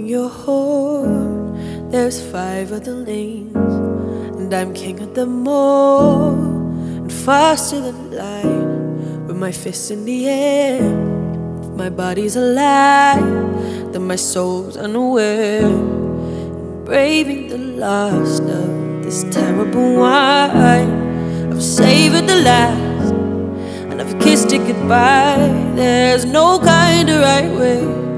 your horn. There's five other lanes, and I'm king of them all. And faster than light, with my fists in the air. If my body's alive, then my soul's unaware. Braving the last of this terrible wine, I've savored the last, and I've kissed it goodbye. There's no kind of right way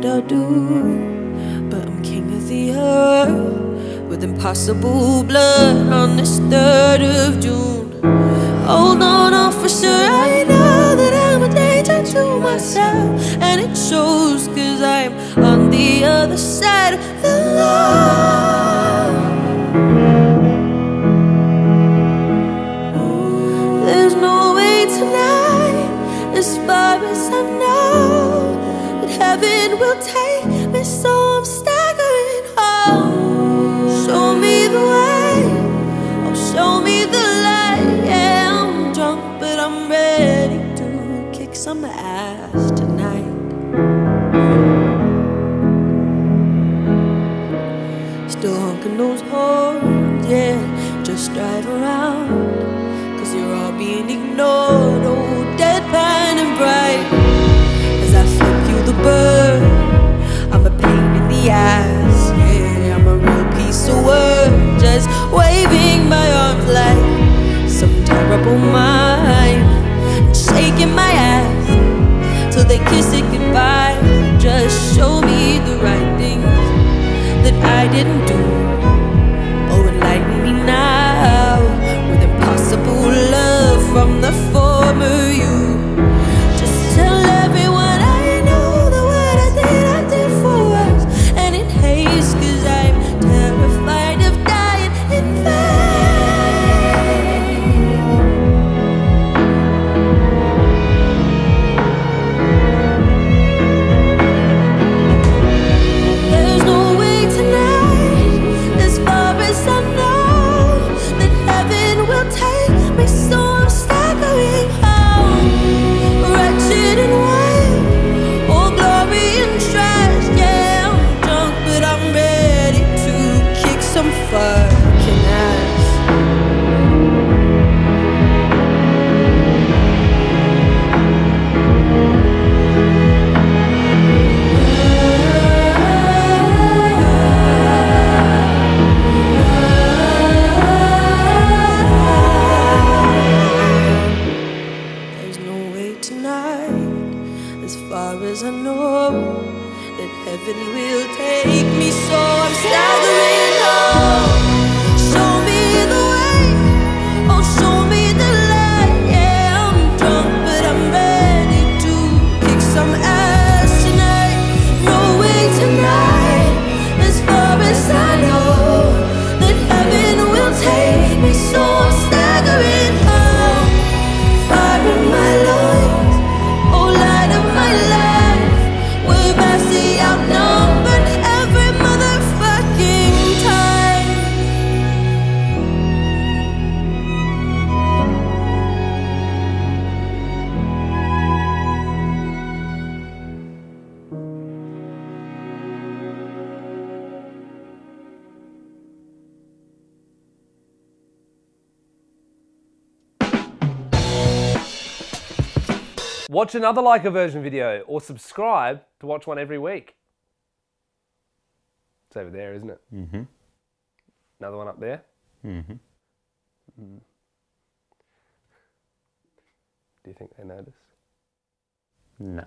what I'll do. But I'm king of the earth with impossible blood on this 3rd of June. Hold on, officer, I know that I'm a danger to myself. And it shows cause I'm on the other side of the line. Heaven will take me, so I'm staggering home. Show me the way, oh, show me the light. Yeah, I'm drunk, but I'm ready to kick some ass tonight. Still honking those horns, yeah, just drive around. Ass, yeah. I'm a real piece of work, just waving my arms like some terrible mime, shaking my ass till they kiss it goodbye. Just show me the right things that I didn't do. Oh, enlighten me now will take me, so I'm staggering. Watch another like a version video or subscribe to watch one every week. It's over there, isn't it? Mm-hmm. Another one up there. Mm-hmm. Mm. Do you think they notice? No.